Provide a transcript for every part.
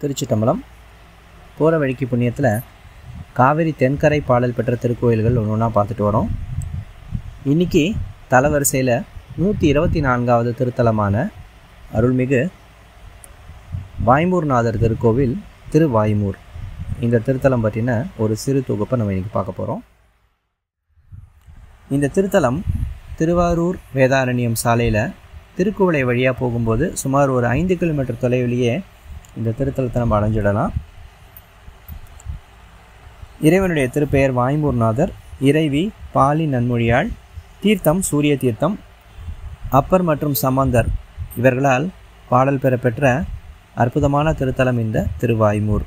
திருச்சிட்டம்பலம் போகிற வழிக்கு புண்ணியத்தில் காவிரி தென்கரை பாடல் பெற்ற திருக்கோயில்கள் ஒன்று ஒன்றா பார்த்துட்டு வரோம். இன்றைக்கி தலவரிசையில் நூற்றி இருபத்தி நான்காவது திருத்தலமான அருள்மிகு வாய்மூர்நாதர் திருக்கோவில் திருவாய்மூர். இந்த திருத்தலம் பற்றின ஒரு சிறு தொகுப்பை நம்ம இன்றைக்கி பார்க்க போகிறோம் இந்த திருத்தலம் திருவாரூர் வேதாரண்யம் சாலையில் திருக்குவளை வழியாக போகும்போது சுமார் ஒரு ஐந்து கிலோமீட்டர் தொலைவிலேயே இந்த திருத்தலத்தை நம்ம அடைஞ்சிடலாம். இறைவனுடைய திருப்பெயர் வாய்மூர்நாதர் இறைவி பாலி நன்மொழியாள் தீர்த்தம் சூரிய தீர்த்தம் அப்பர் மற்றும் சமந்தர் இவர்களால் பாடல் பெற பெற்ற அற்புதமான திருத்தலம் இந்த திருவாய்மூர்.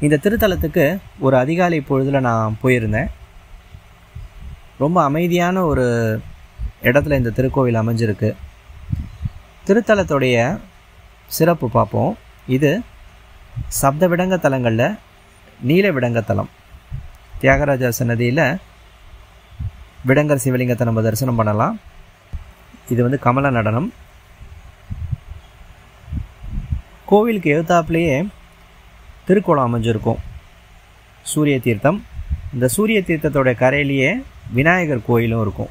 இந்த திருத்தலத்துக்கு ஒரு அதிகாலை பொழுதில் நான் போயிருந்தேன். ரொம்ப அமைதியான ஒரு இடத்துல இந்த திருக்கோவில் அமைஞ்சிருக்கு. திருத்தலத்துடைய சிறப்பு பார்ப்போம். இது சப்த விடங்க தலங்களில் நீல விடங்க தலம். தியாகராஜா சன்னதியில் விடங்கர் சிவலிங்கத்தை நம்ம தரிசனம் பண்ணலாம். இது வந்து கமல நடனம். கோவிலுக்கு எழுத்தாப்புலேயே திருக்கோளம் அமைஞ்சிருக்கும். சூரிய தீர்த்தம். இந்த சூரிய தீர்த்தத்தோட கரையிலேயே விநாயகர் கோயிலும் இருக்கும்.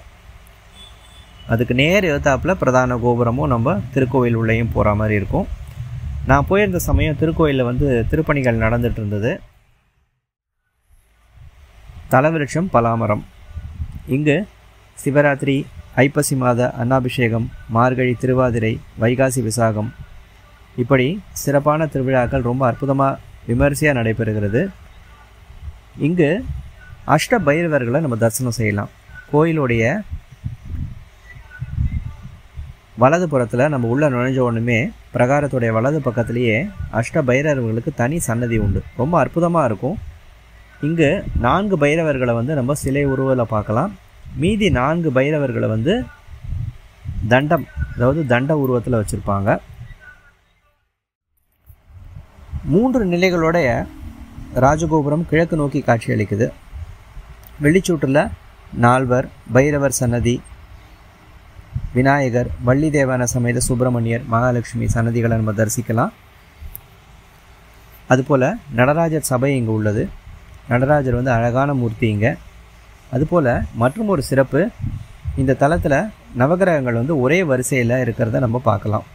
அதுக்கு நேர் எழுத்தாப்பில் பிரதான கோபுரமும் நம்ம திருக்கோவில் உள்ளேயும் போகிற மாதிரி இருக்கும். நான் போயிருந்த சமயம் திருக்கோயிலில் வந்து திருப்பணிகள் நடந்துட்டு இருந்தது. தலவிருட்சம் பலாமரம். இங்கு சிவராத்திரி ஐப்பசி மாத அன்னாபிஷேகம் மார்கழி திருவாதிரை வைகாசி விசாகம். இப்படி சிறப்பான திருவிழாக்கள் ரொம்ப அற்புதமாக விமரிசையாக நடைபெறுகிறது. இங்கு அஷ்ட பைரவர்களை நம்ம தரிசனம் செய்யலாம். கோயிலுடைய வலது புறத்தில் நம்ம உள்ளே நுழைஞ்ச உடனே பிரகாரத்துடைய வலது பக்கத்துலேயே அஷ்ட பைரவர்களுக்கு தனி சன்னதி உண்டு. ரொம்ப அற்புதமாக இருக்கும். இங்கு நான்கு பைரவர்களை வந்து நம்ம சிலை உருவில் பார்க்கலாம். மீதி நான்கு பைரவர்களை வந்து தண்டம் அதாவது தண்ட உருவத்தில் வச்சுருப்பாங்க. மூன்று நிலைகளுடைய ராஜகோபுரம் கிழக்கு நோக்கி காட்சியளிக்குது. வெள்ளிச்சூட்டில் நால்வர் பைரவர் சன்னதி விநாயகர் வள்ளி தேவான சமேத சுப்பிரமணியர் மகாலட்சுமி சன்னதிகளை நம்ம தரிசிக்கலாம். அதுபோல் நடராஜர் சபை இங்கே உள்ளது. நடராஜர் வந்து அழகான மூர்த்தி இங்கே. அதுபோல் மற்றும் ஒரு சிறப்பு இந்த தளத்தில் நவகிரகங்கள் வந்து ஒரே வரிசையில் இருக்கிறத நம்ம பார்க்கலாம்.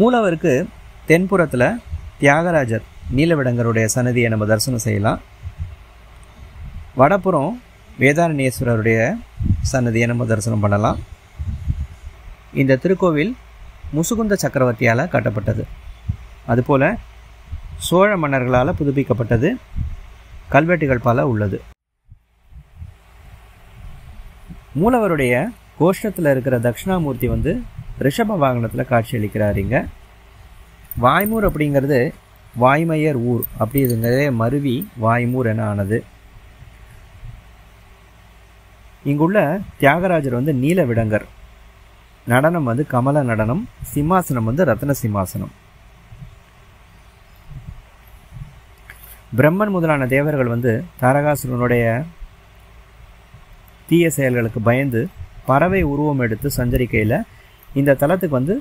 மூலவருக்கு தென்புறத்தில் தியாகராஜர் நீலவிடங்கருடைய சன்னதியை நம்ம தரிசனம் செய்யலாம். வடப்புறம் வேதாரண்யேஸ்வரருடைய சன்னதியை நம்ம தரிசனம் பண்ணலாம். இந்த திருக்கோவில் முசுகுந்த சக்கரவர்த்தியால் கட்டப்பட்டது. அதுபோல் சோழ மன்னர்களால் புதுப்பிக்கப்பட்டது கல்வெட்டுகள் பல உள்ளது. மூலவருடைய கோஷ்டத்தில் இருக்கிற தட்சிணாமூர்த்தி வந்து ரிஷப வாகனத்தில் காட்சியளிக்கிறார் இங்கே. வாய்மூர் அப்படிங்கிறது வாய்மையர் ஊர் அப்படிங்கிறதே மருவி வாய்மூர் என ஆனது. இங்குள்ள தியாகராஜர் வந்து நீல விடங்கர் நடனம் வந்து கமல நடனம் சிம்மாசனம் வந்து ரத்ன சிம்மாசனம். பிரம்மன் முதலான தேவர்கள் வந்து தாரகாசுரனுடைய தீய செயல்களுக்கு பயந்து பறவை உருவம் எடுத்து சஞ்சரிக்கையில் இந்த தலத்துக்கு வந்து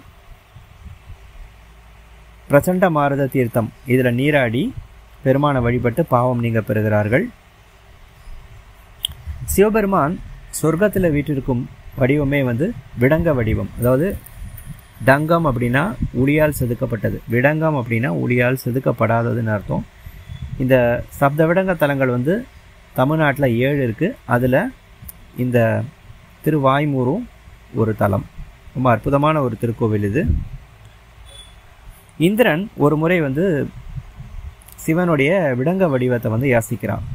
பிரச்சண்ட மாரத தீர்த்தம். இதில் நீராடி பெருமானை வழிபட்டு பாவம் நீங்க பெறுகிறார்கள். சிவபெருமான் சொர்க்கத்தில் வீட்டிற்கும் வடிவமே வந்து விடங்க வடிவம். அதாவது டங்கம் அப்படின்னா உளியால் செதுக்கப்பட்டது. விடங்கம் அப்படின்னா உளியால் செதுக்கப்படாததுன்னு அர்த்தம். இந்த சப்த விடங்க தலங்கள் வந்து தமிழ்நாட்டில் ஏழு இருக்குது அதில் இந்த திருவாய்மூரும் ஒரு தலம். ரொம்ப அற்புதமான ஒரு திருக்கோவில் இது. இந்திரன் ஒரு முறை வந்து சிவனுடைய விடங்க வடிவத்தை வந்து யாசிக்கிறான்.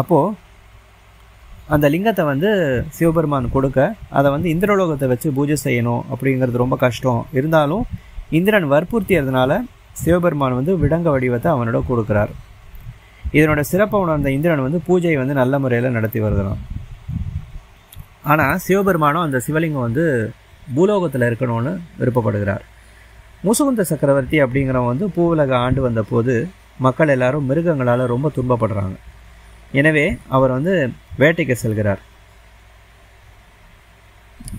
அப்போது அந்த லிங்கத்தை வந்து சிவபெருமான் கொடுக்க அதை வந்து இந்திரலோகத்தை வச்சு பூஜை செய்யணும் அப்படிங்கிறது ரொம்ப கஷ்டம். இருந்தாலும் இந்திரன் வற்புறுத்தியதுனால சிவபெருமான் வந்து விடங்க வடிவத்தை அவனோட கொடுக்குறார். இதனோட சிறப்பை உணர்ந்த இந்திரன் வந்து பூஜையை வந்து நல்ல முறையில் நடத்தி வருகிறான். ஆனால் சிவபெருமானும் அந்த சிவலிங்கம் வந்து பூலோகத்தில் இருக்கணும்னு விருப்பப்படுகிறார். முசுகுந்த சக்கரவர்த்தி அப்படிங்கிறவன் வந்து பூவுலக ஆண்டு வந்த போது மக்கள் எல்லாரும் மிருகங்களால் ரொம்ப துன்பப்படுறாங்க. எனவே அவர் வந்து வேட்டைக்கு செல்கிறார்.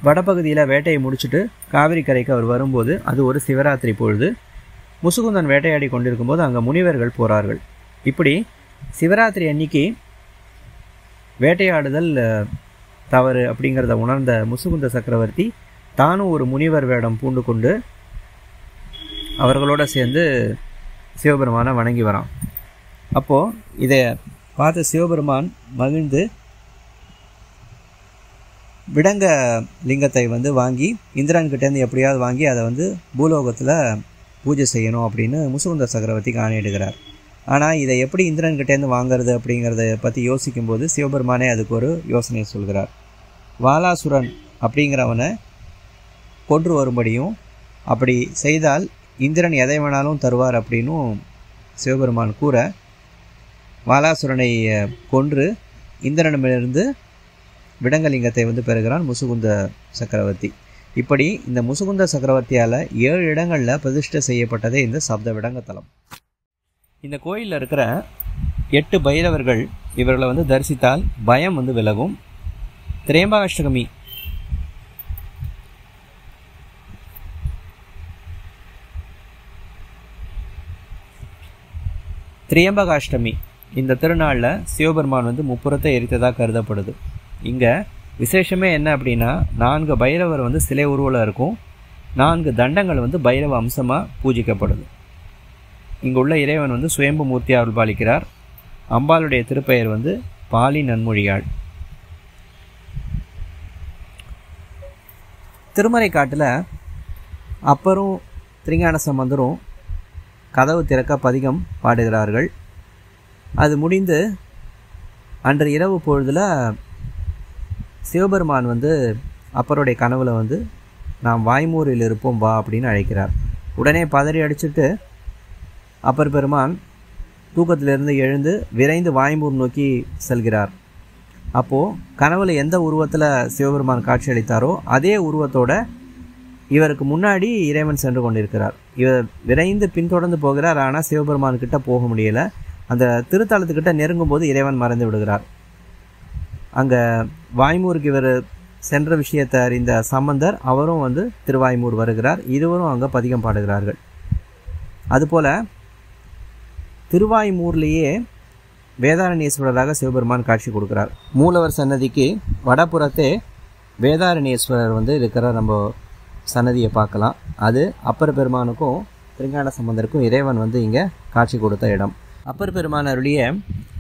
வடபகுதியில் வேட்டையை முடிச்சுட்டு காவிரி கரைக்கு அவர் வரும்போது அது ஒரு சிவராத்திரி பொழுது. முசுகுந்தன் வேட்டையாடி கொண்டிருக்கும்போது அங்கே முனிவர்கள் போகிறார்கள் இப்படி சிவராத்திரி அன்னைக்கு வேட்டையாடுதல் தவறு அப்படிங்கிறத உணர்ந்த முசுகுந்த சக்கரவர்த்தி தானும் ஒரு முனிவர் வேடம் பூண்டு கொண்டு அவர்களோட சேர்ந்து சிவபெருமானை வணங்கி வரான். அப்போது இதை பார்த்த சிவபெருமான் மகிழ்ந்து விடங்க லிங்கத்தை வந்து வாங்கி இந்திரன்கிட்டேருந்து எப்படியாவது வாங்கி அதை வந்து பூலோகத்தில் பூஜை செய்யணும் அப்படின்னு முசுகுந்த சக்கரவர்த்திக்கு ஆணையிடுகிறார் ஆனால் இதை எப்படி இந்திரன்கிட்டேருந்து வாங்குறது அப்படிங்கிறத பற்றி யோசிக்கும்போது சிவபெருமானே அதுக்கு ஒரு யோசனை சொல்கிறார். வாலாசுரன் அப்படிங்கிறவனை கொன்று வரும்படியும் அப்படி செய்தால் இந்திரன் எதை வேணாலும் தருவார் அப்படின்னும் சிவபெருமான் கூற வாலாசுரனை கொன்று இந்திரனிடமிருந்து விடங்கலிங்கத்தை வந்து பெறுகிறான் முசுகுந்த சக்கரவர்த்தி. இப்படி இந்த முசுகுந்த சக்கரவர்த்தியால் ஏழு இடங்களில் பிரதிஷ்டை செய்யப்பட்டதே இந்த சப்த விடங்கத்தலம். இந்த கோயிலில் இருக்கிற எட்டு பைரவர்கள் இவர்களை வந்து தரிசித்தால் பயம் வந்து விலகும். திரேம்பாஷ்டகமி. திரியம்பகாஷ்டமி இந்த திருநாளில் சிவபெருமான் வந்து முப்புறத்தை எரித்ததாக கருதப்படுது. இங்கே விசேஷமே என்ன அப்படின்னா நான்கு பைரவர் வந்து சிலை உருவில் இருக்கும். நான்கு தண்டங்கள் வந்து பைரவ அம்சமாக பூஜிக்கப்படுது. இங்கே உள்ள இறைவன் வந்து சுயம்பு மூர்த்தி அருள் பாலிக்கிறார். அம்பாளுடைய திருப்பெயர் வந்து பாலி நன்மொழியாள். திருமறை காட்டில் அப்பரும் திருஞான சம்பந்தரும் கதவு திறக்க பதிகம் பாடுகிறார்கள். அது முடிந்து அன்று இரவு பொழுதில் சிவபெருமான் வந்து அப்பருடைய கனவில் வந்து நாம் வாய்மூரில் இருப்போம் வா அப்படின்னு அழைக்கிறார். உடனே பதறி அடிச்சுட்டு அப்பர் பெருமான் தூக்கத்திலிருந்து எழுந்து விரைந்து வாய்மூர் நோக்கி செல்கிறார். அப்போது கனவுல எந்த உருவத்தில் சிவபெருமான் காட்சியளித்தாரோ அதே உருவத்தோட இவருக்கு முன்னாடி இறைவன் சென்று கொண்டிருக்கிறார். இவர் விரைந்து பின்தொடர்ந்து போகிறார் ஆனால் சிவபெருமான் கிட்ட போக முடியலை. அந்த திருத்தலத்துக்கிட்ட நெருங்கும் போது இறைவன் மறைந்து விடுகிறார். அங்கே வாய்மூருக்கு இவர் சென்ற விஷயத்தை அறிந்த சம்பந்தர் அவரும் வந்து திருவாய்மூர் வருகிறார். இருவரும் அங்கே பதிகம் பாடுகிறார்கள். அதுபோல் திருவாய்மூர்லேயே வேதாரண்யேஸ்வரராக சிவபெருமான் காட்சி கொடுக்கிறார். மூலவர் சன்னதிக்கு வடபுறத்தே வேதாரண்யேஸ்வரர் வந்து இருக்கிற நம்ம சன்னதியை பார்க்கலாம். அது அப்பர் பெருமானுக்கும் திருஞான சம்பந்தருக்கும் இறைவன் வந்து இங்கே காட்சி கொடுத்த இடம். அப்பர் பெருமான் அருளிய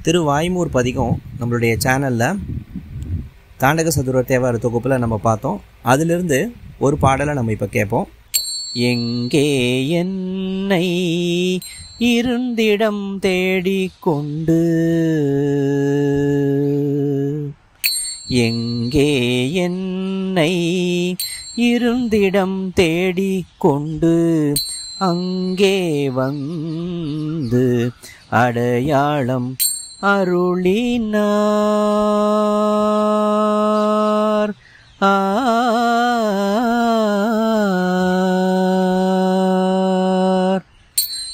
திருவாய்மூர் பதிகம் நம்மளுடைய சேனலில் தாண்டக சதுர தேவார தொகுப்பில் நம்ம பார்த்தோம். அதிலிருந்து ஒரு பாடலை நம்ம இப்போ கேட்போம். எங்கே என்னை இருந்திடம் தேடிக்கொண்டு எங்கே என்னை இருந்திடம் தேடிக்கொண்டு அங்கே வந்து அடையாளம் அருளினார். ஆர்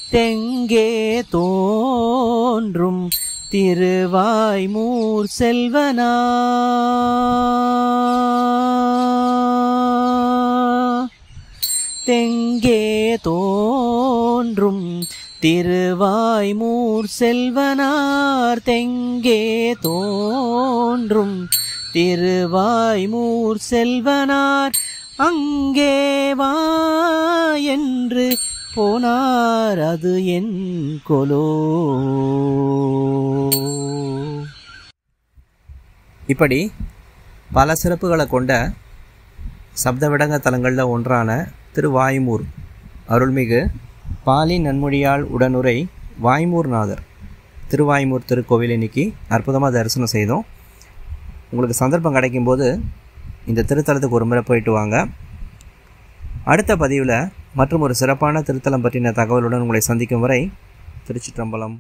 தெங்கே தோன்றும் திருவாய்மூர் செல்வனா. தெங்கே தோன்றும் திருவாய்மூர் செல்வனார் தெங்கே தோன்றும். திருவாய்மூர் செல்வனார் அங்கே வா என்று போனார் அது என் கொலோ. இப்படி பல சிறப்புகளை கொண்ட சப்த விடங்க தலங்களில் ஒன்றான திருவாய்மூர் அருள்மிகு பாலி நன்மொழியால் உடனுரை வாய்மூர்நாதர் திருவாய்மூர் திருக்கோவில் இன்னைக்கு அற்புதமாக தரிசனம் செய்தோம். உங்களுக்கு சந்தர்ப்பம் கிடைக்கும்போது இந்த திருத்தலத்துக்கு ஒரு முறை போயிட்டு வாங்க. அடுத்த பதிவில் மற்றும் ஒரு சிறப்பான திருத்தலம் பற்றின தகவலுடன் உங்களை சந்திக்கும் வரை திருச்சிற்றம்பலம்.